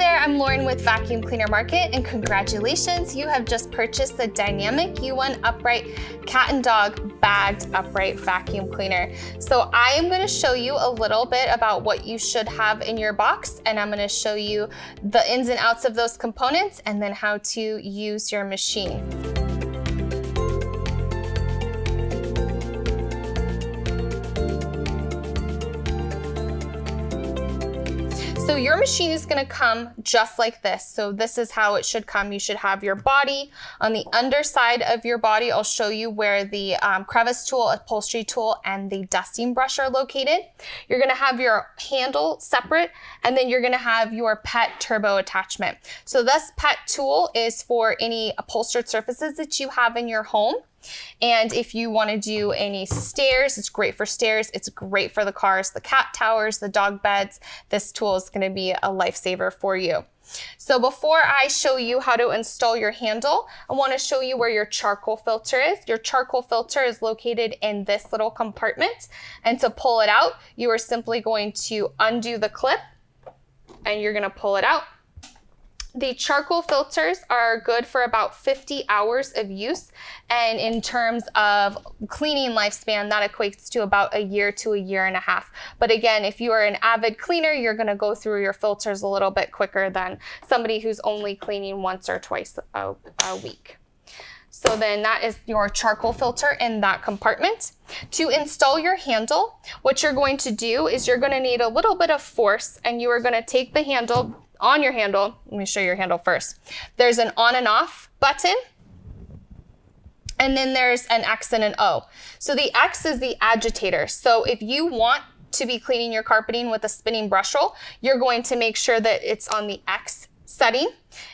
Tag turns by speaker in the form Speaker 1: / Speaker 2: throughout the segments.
Speaker 1: there, I'm Lauren with Vacuum Cleaner Market, and congratulations, you have just purchased the Dynamic U1 Upright Cat and Dog Bagged Upright Vacuum Cleaner. So I am gonna show you a little bit about what you should have in your box, and I'm gonna show you the ins and outs of those components, and then how to use your machine. Your machine is gonna come just like this. So this is how it should come. You should have your body. On the underside of your body, I'll show you where the um, crevice tool, upholstery tool, and the dusting brush are located. You're gonna have your handle separate, and then you're gonna have your pet turbo attachment. So this pet tool is for any upholstered surfaces that you have in your home. And if you want to do any stairs, it's great for stairs. It's great for the cars, the cat towers, the dog beds. This tool is going to be a lifesaver for you. So before I show you how to install your handle, I want to show you where your charcoal filter is. Your charcoal filter is located in this little compartment. And to pull it out, you are simply going to undo the clip and you're going to pull it out. The charcoal filters are good for about 50 hours of use. And in terms of cleaning lifespan, that equates to about a year to a year and a half. But again, if you are an avid cleaner, you're gonna go through your filters a little bit quicker than somebody who's only cleaning once or twice a, a week. So then that is your charcoal filter in that compartment. To install your handle, what you're going to do is you're gonna need a little bit of force and you are gonna take the handle on your handle, let me show your handle first. There's an on and off button. And then there's an X and an O. So the X is the agitator. So if you want to be cleaning your carpeting with a spinning brush roll, you're going to make sure that it's on the X setting.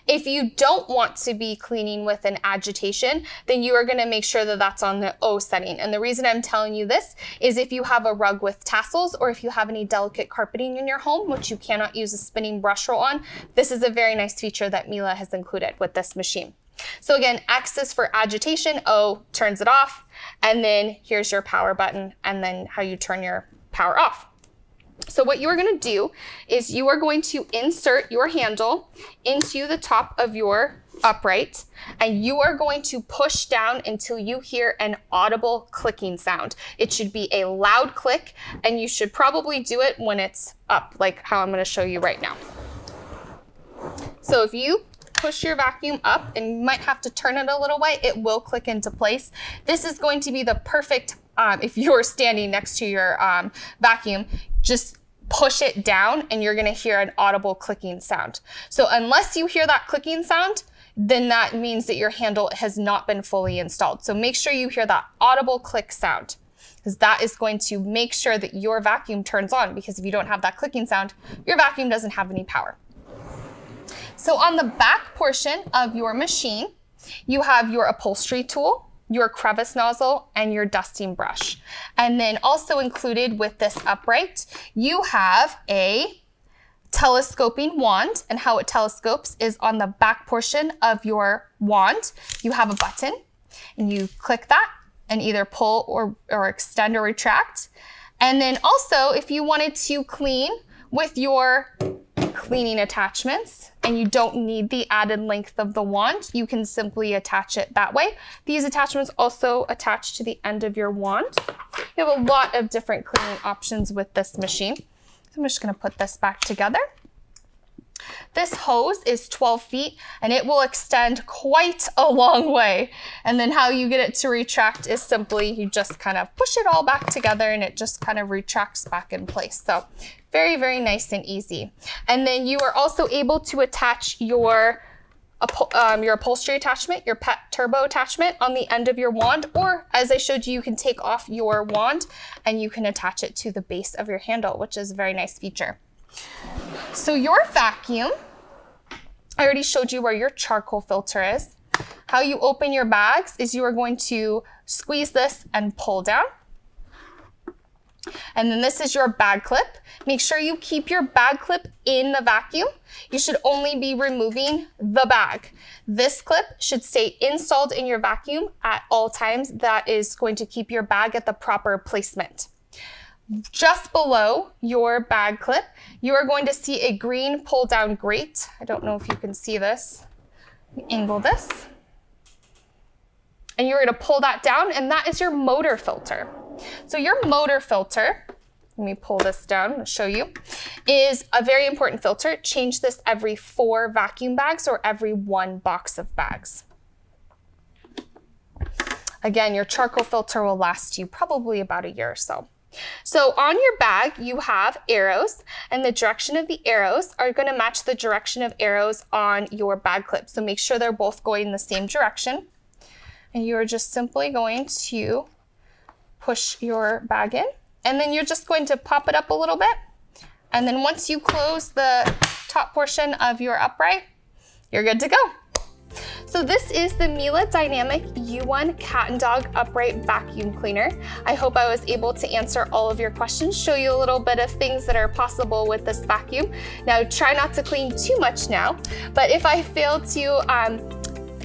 Speaker 1: If you don't want to be cleaning with an agitation, then you are going to make sure that that's on the O setting. And the reason I'm telling you this is if you have a rug with tassels or if you have any delicate carpeting in your home, which you cannot use a spinning brush roll on, this is a very nice feature that Miele has included with this machine. So again, X is for agitation, O turns it off, and then here's your power button, and then how you turn your power off. So what you are going to do is you are going to insert your handle into the top of your upright and you are going to push down until you hear an audible clicking sound. It should be a loud click and you should probably do it when it's up like how I'm going to show you right now. So if you push your vacuum up and you might have to turn it a little way, it will click into place. This is going to be the perfect um, if you're standing next to your um, vacuum, just push it down and you're gonna hear an audible clicking sound. So unless you hear that clicking sound, then that means that your handle has not been fully installed. So make sure you hear that audible click sound because that is going to make sure that your vacuum turns on because if you don't have that clicking sound, your vacuum doesn't have any power. So on the back portion of your machine, you have your upholstery tool, your crevice nozzle, and your dusting brush. And then also included with this upright, you have a telescoping wand and how it telescopes is on the back portion of your wand. You have a button and you click that and either pull or, or extend or retract. And then also if you wanted to clean with your cleaning attachments and you don't need the added length of the wand, you can simply attach it that way. These attachments also attach to the end of your wand. You have a lot of different cleaning options with this machine. So I'm just gonna put this back together. This hose is 12 feet and it will extend quite a long way. And then how you get it to retract is simply you just kind of push it all back together and it just kind of retracts back in place. So very, very nice and easy. And then you are also able to attach your um, your upholstery attachment, your pet turbo attachment on the end of your wand, or as I showed you, you can take off your wand and you can attach it to the base of your handle, which is a very nice feature. So your vacuum, I already showed you where your charcoal filter is. How you open your bags is you are going to squeeze this and pull down. And then this is your bag clip. Make sure you keep your bag clip in the vacuum. You should only be removing the bag. This clip should stay installed in your vacuum at all times. That is going to keep your bag at the proper placement. just below your bag clip, you are going to see a green pull down grate. I don't know if you can see this. Angle this. And you're gonna pull that down and that is your motor filter. So your motor filter, let me pull this down and show you, is a very important filter. Change this every four vacuum bags or every one box of bags. Again, your charcoal filter will last you probably about a year or so. So on your bag, you have arrows and the direction of the arrows are gonna match the direction of arrows on your bag clip. So make sure they're both going in the same direction. And you are just simply going to push your bag in and then you're just going to pop it up a little bit. And then once you close the top portion of your upright, you're good to go. So this is the Miele Dynamic U1 Cat and Dog Upright Vacuum Cleaner. I hope I was able to answer all of your questions, show you a little bit of things that are possible with this vacuum. Now try not to clean too much now, but if I fail to um,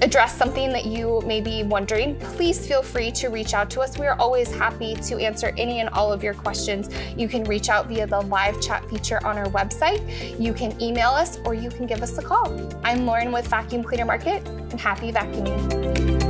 Speaker 1: address something that you may be wondering, please feel free to reach out to us. We are always happy to answer any and all of your questions. You can reach out via the live chat feature on our website. You can email us or you can give us a call. I'm Lauren with Vacuum Cleaner Market and happy vacuuming.